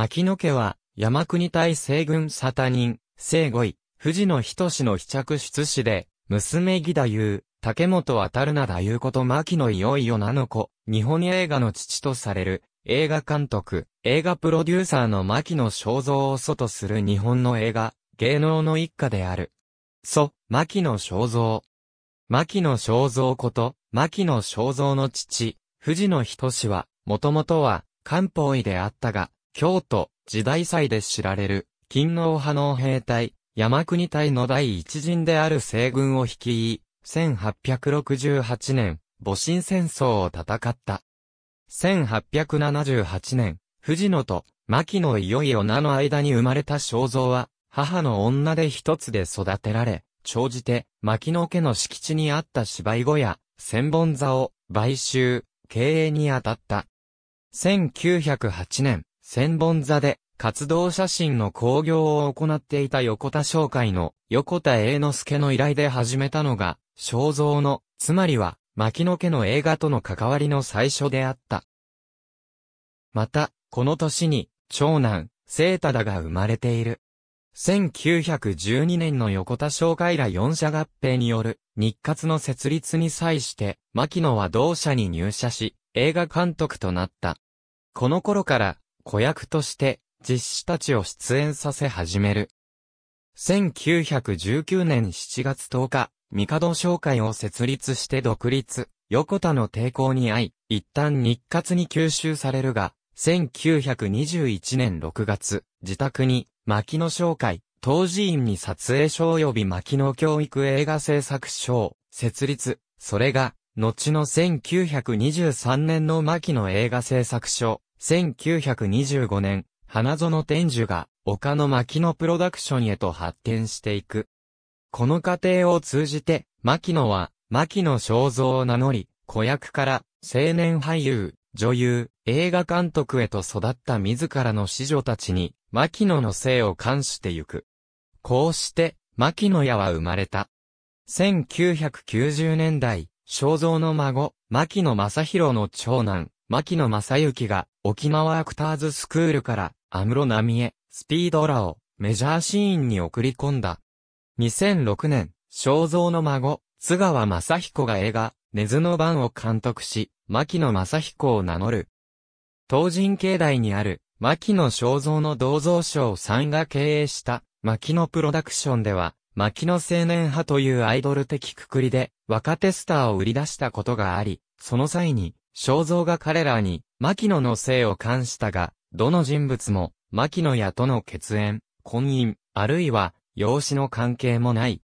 牧野家は、山国大西軍沙汰人、聖五位、藤野仁の飛着出子で、娘木田優、竹本渡るなだいうこと牧野いよいよなの子、日本映画の父とされる、映画監督、映画プロデューサーの牧野正蔵を祖とする日本の映画、芸能の一家である。祖、牧野正蔵。牧野正蔵こと、牧野正蔵の父、藤野仁は、もともとは、漢方医であったが、京都、時代祭で知られる、勤王派の兵隊、山国隊の第一陣である西軍を率い、1868年、戊辰戦争を戦った。1878年、藤野と牧野いよいよ名の間に生まれた正蔵は、母の女で一つで育てられ、長じて、牧野家の敷地にあった芝居小屋、千本座を買収、経営に当たった。1908年、千本座で活動写真の興行を行っていた横田商会の横田栄之助の依頼で始めたのが、肖像の、つまりは、牧野家の映画との関わりの最初であった。また、この年に、長男、聖忠が生まれている。1912年の横田商会ら四社合併による日活の設立に際して、牧野は同社に入社し、映画監督となった。この頃から、子役として実子たちを出演させ始める。1919年7月10日、帝商会を設立して独立、横田の抵抗に遭い、一旦日活に吸収されるが、1921年6月、自宅に、牧野商会、当時院に撮影賞及び牧野教育映画制作賞、設立、それが、後の1923年の牧野映画制作所、1925年、花園天樹が、岡野牧野プロダクションへと発展していく。この過程を通じて、牧野は、牧野正蔵を名乗り、子役から青年俳優、女優、映画監督へと育った自らの子女たちに、牧野の姓を冠してゆく。こうして、牧野屋は生まれた。1990年代、正蔵の孫、牧野正宏の長男、牧野正幸が、沖縄アクターズスクールから、安室奈美恵、スピードラを、メジャーシーンに送り込んだ。2006年、正蔵の孫、津川正彦が映画、根津の番を監督し、牧野正彦を名乗る。東神境内にある、牧野正蔵の銅像賞さんが経営した、牧野プロダクションでは、牧野青年派というアイドル的くくりで、若手スターを売り出したことがあり、その際に、正蔵が彼らに、牧野の姓を冠したが、どの人物も、牧野屋との血縁、婚姻、あるいは、養子の関係もない。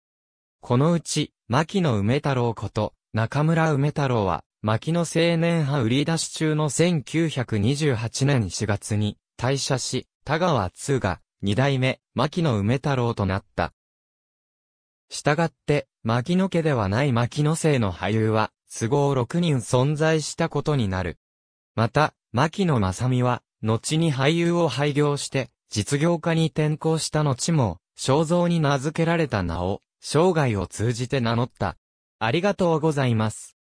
このうち、牧野梅太郎こと、中村梅太郎は、牧野青年派売り出し中の1928年4月に退社し、田川2が二代目牧野梅太郎となった。したがって、牧野家ではない牧野姓の俳優は、都合6人存在したことになる。また、牧野正美は、後に俳優を廃業して、実業家に転校した後も、肖像に名付けられた名を、生涯を通じて名乗った。ありがとうございます。